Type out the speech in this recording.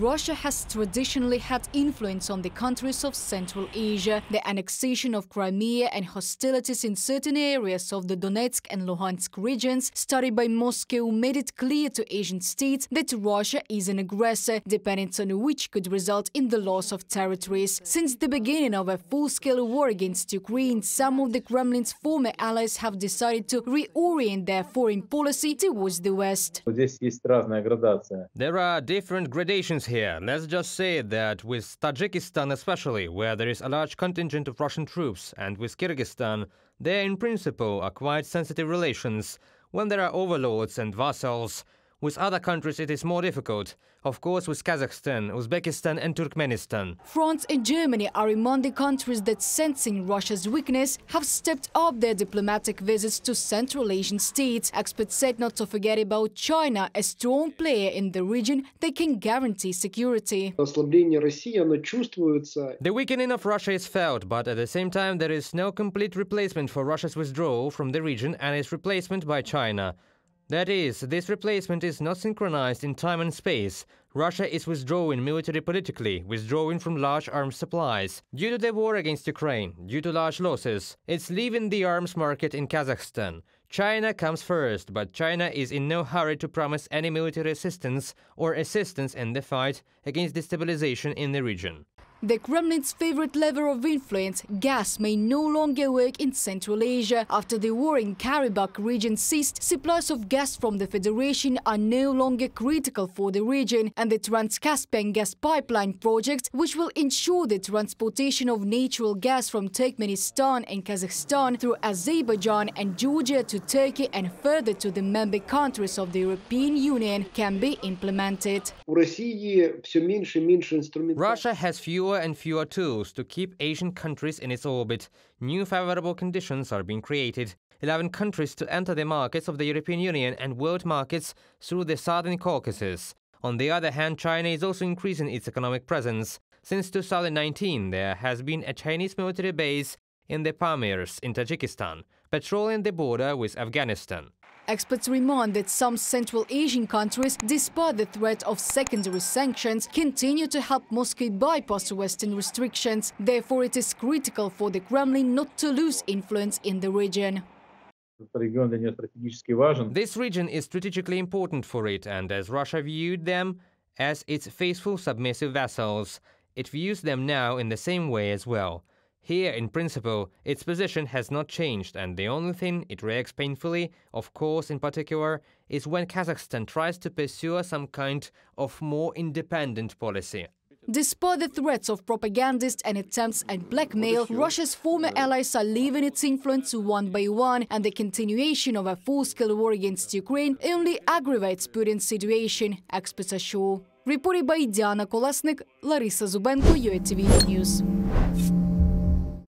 Russia has traditionally had influence on the countries of Central Asia. The annexation of Crimea and hostilities in certain areas of the Donetsk and Luhansk regions studied by Moscow made it clear to Asian states that Russia is an aggressor, dependent on which could result in the loss of territories. Since the beginning of a full-scale war against Ukraine, some of the Kremlin's former allies have decided to reorient their foreign policy towards the West. There are different gradations here. Let's just say that with Tajikistan especially, where there is a large contingent of Russian troops, and with Kyrgyzstan, there in principle are quite sensitive relations. When there are overlords and vassals, with other countries, it is more difficult. Of course, with Kazakhstan, Uzbekistan and Turkmenistan. France and Germany are among the countries that, sensing Russia's weakness, have stepped up their diplomatic visits to Central Asian states. Experts said not to forget about China, a strong player in the region that can guarantee security. The weakening of Russia is felt, but at the same time, there is no complete replacement for Russia's withdrawal from the region and its replacement by China. That is, this replacement is not synchronized in time and space. Russia is withdrawing military politically, withdrawing from large arms supplies. Due to the war against Ukraine, due to large losses, it's leaving the arms market in Kazakhstan. China comes first, but China is in no hurry to promise any military assistance or assistance in the fight against destabilization in the region. The Kremlin's favorite lever of influence, gas, may no longer work in Central Asia after the war in Karabakh region ceased. Supplies of gas from the Federation are no longer critical for the region, and the Trans-Caspian gas pipeline project, which will ensure the transportation of natural gas from Turkmenistan and Kazakhstan through Azerbaijan and Georgia to Turkey and further to the member countries of the European Union, can be implemented. Russia has fewer and fewer tools to keep Asian countries in its orbit. New favorable conditions are being created, allowing countries to enter the markets of the European Union and world markets through the Southern Caucasus. On the other hand, China is also increasing its economic presence. Since 2019, there has been a Chinese military base in the Pamirs in Tajikistan, patrolling the border with Afghanistan. Experts remind that some Central Asian countries, despite the threat of secondary sanctions, continue to help Moscow bypass Western restrictions. Therefore, it is critical for the Kremlin not to lose influence in the region. This region is strategically important for it, and as Russia viewed them as its faithful submissive vassals, it views them now in the same way as well. Here, in principle, its position has not changed, and the only thing it reacts painfully, of course, in particular, is when Kazakhstan tries to pursue some kind of more independent policy. Despite the threats of propagandists and attempts at blackmail, Russia's former allies are leaving its influence one by one, and the continuation of a full-scale war against Ukraine only aggravates Putin's situation, experts assure. Reported by Diana Kolesnik, Larissa Zubenko, UATV News.